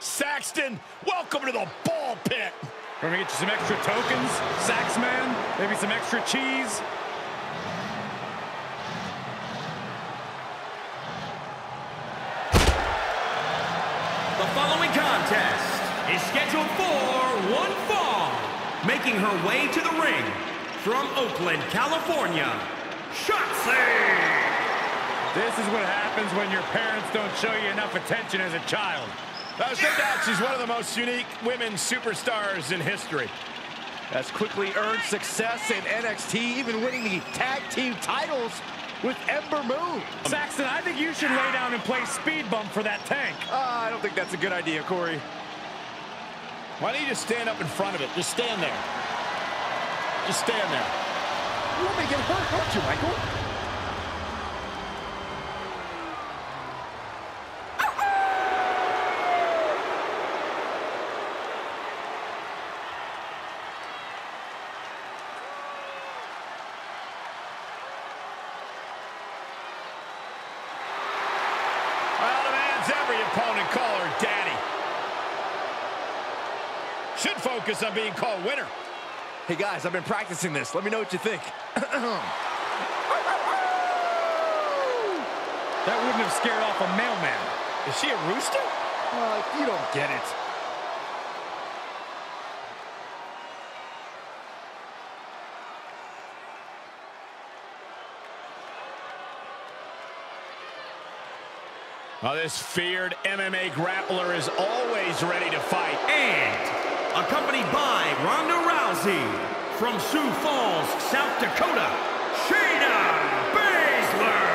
Saxton, welcome to the ball pit. We're gonna get you some extra tokens, Sax Man, maybe some extra cheese. The following contest is scheduled for one fall. Making her way to the ring from Oakland, California, Shotzi! This is what happens when your parents don't show you enough attention as a child. There's no doubt she's one of the most unique women superstars in history. Has quickly earned success in NXT, even winning the tag team titles with Ember Moon. Saxton, I think you should lay down and play speed bump for that tank. Uh, I don't think that's a good idea, Corey. Why don't you just stand up in front of it? Just stand there. Just stand there. You want me to get hurt, don't you, Michael? Well, demands every opponent call her daddy. Should focus on being called winner. Hey, guys, I've been practicing this. Let me know what you think. That wouldn't have scared off a mailman. Is she a rooster? Uh, you don't get it. Well, this feared MMA grappler is always ready to fight. And accompanied by Ronda Rousey from Sioux Falls, South Dakota, Shayna Baszler!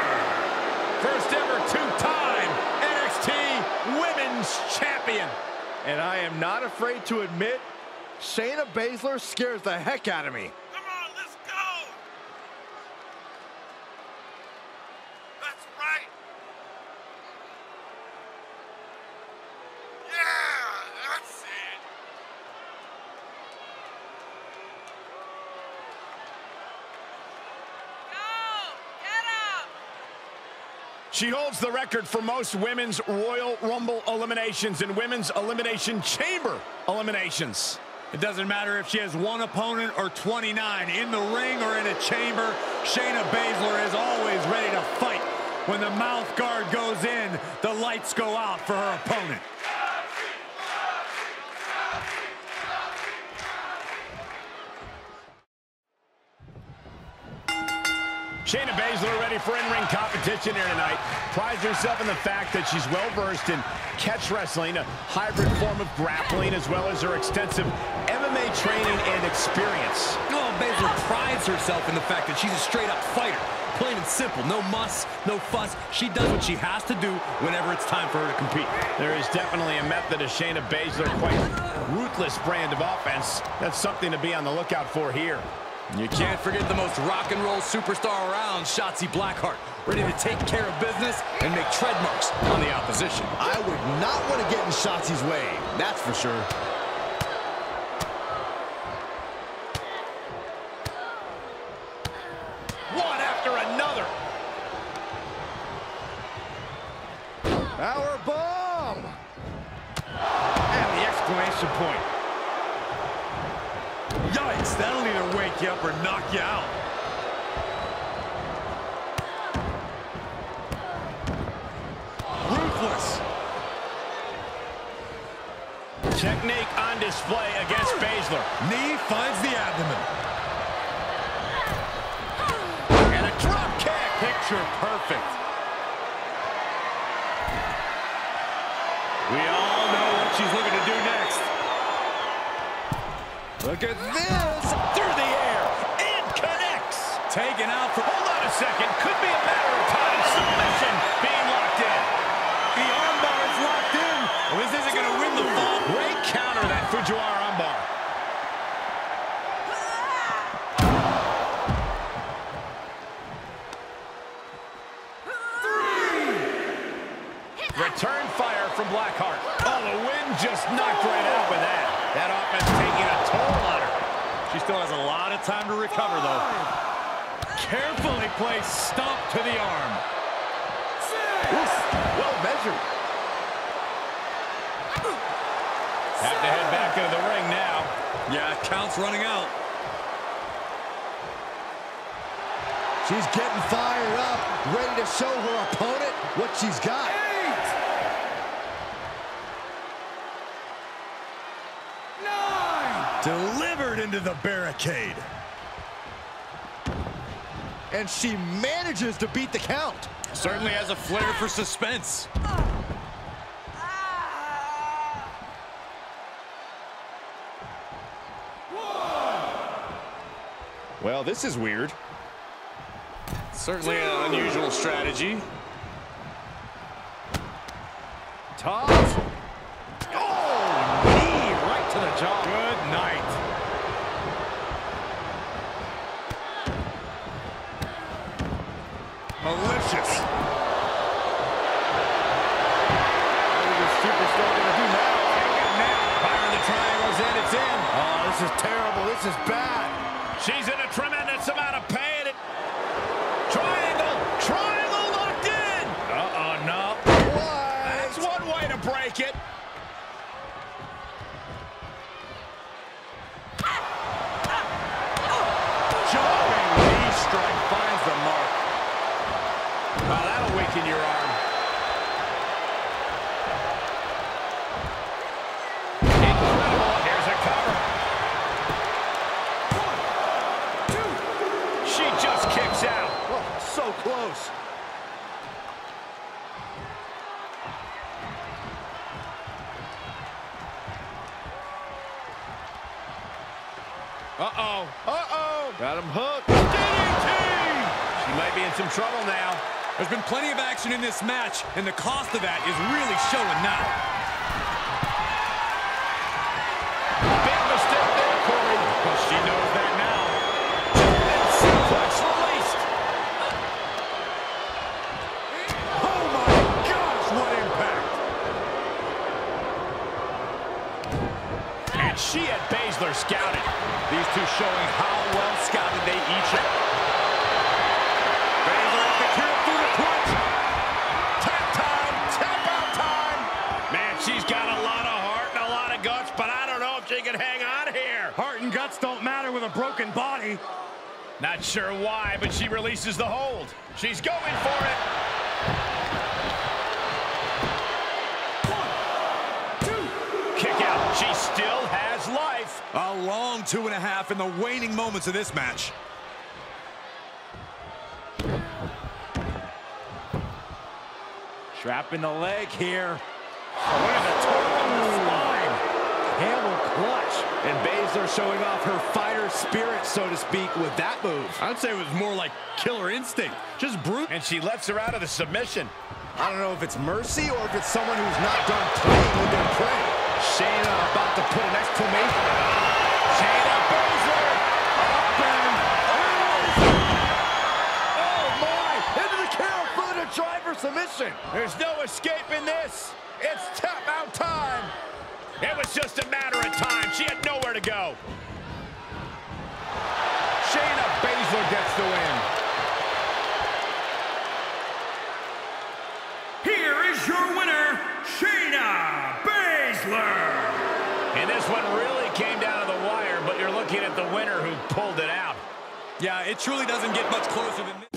First ever two-time NXT Women's Champion. And I am not afraid to admit, Shayna Baszler scares the heck out of me. Come on, let's go! That's right! Yeah, that's it! She holds the record for most women's Royal Rumble eliminations and women's Elimination Chamber eliminations. It doesn't matter if she has one opponent or 29. In the ring or in a chamber, Shayna Baszler is always ready to fight. When the mouth guard goes in, the lights go out for her opponent. Shayna Baszler ready for in-ring competition here tonight. Prides herself in the fact that she's well-versed in catch wrestling, a hybrid form of grappling, as well as her extensive MMA training and experience. Oh, Baszler prides herself in the fact that she's a straight-up fighter. Plain and simple. No muss, no fuss. She does what she has to do whenever it's time for her to compete. There is definitely a method of Shayna Baszler, quite ruthless brand of offense. That's something to be on the lookout for here. You can't forget the most rock and roll superstar around, Shotzi Blackheart, ready to take care of business and make tread marks on the opposition. I would not want to get in Shotzi's way, that's for sure. One after another. Power bomb! And the exclamation point. Yikes, that'll either wake you up or knock you out. Ruthless. Technique on display against Baszler. Knee finds the abdomen. And a drop kick. Picture perfect. We all know what she's looking to do. Look at this! Through the air! And connects. Taken out for... Hold on a second. Could be a matter of time. Submission being locked in. The armbar is locked in. Well, this isn't going to win the fall. Great counter, that Fujiwara armbar. Return fire from Blackheart. Oh, the wind just knocked right out with that. That offense taking a toll on her. She still has a lot of time to recover, though. Carefully placed stomp to the arm. Oof, well measured. Have to head back into the ring now. Yeah, count's running out. She's getting fired up, ready to show her opponent what she's got. Delivered into the barricade. And she manages to beat the count. Certainly has a flair for suspense. Well, this is weird. Certainly an unusual strategy. Toss. Oh, knee right to the jaw. Good night. Malicious. What is this superstar going to do now? The triangles in, it's in. Oh, this is terrible. This is bad. She's in a tremendous amount of pain. Triangle, triangle locked in. Uh-oh, no. That's one way to break it. Strike finds the mark. That'll your arm. Incredible. Here's a cover. She just kicks out. Oh, so close. Uh-oh. Uh-oh. Got him hooked. DDT! She might be in some trouble now. There's been plenty of action in this match, and the cost of that is really showing now. Big mistake there, Corey. Well, she knows that now. And suplex released. Oh my gosh, what impact! And she had Baszler scouted. These two showing how well scouted they each are. With a broken body. Not sure why, but she releases the hold. She's going for it. Kick out. She still has life. A long two and a half in the waning moments of this match. Trapping the leg here. What a torque spine. Camel clutch. And Baszler showing off her fighter spirit, so to speak, with that move. I'd say it was more like killer instinct. Just brute. And she lets her out of the submission. I don't know if it's mercy or if it's someone who's not done playing with their prey. Shayna about to put an exclamation. Shayna Baszler. Up and Oh my! Into the cow for the driver submission. There's no escaping this. It's tap out time. It was just a matter of time. She had nowhere to go. Shayna Baszler gets the win. Here is your winner, Shayna Baszler. And this one really came down to the wire, but you're looking at the winner who pulled it out. Yeah, it truly doesn't get much closer than this.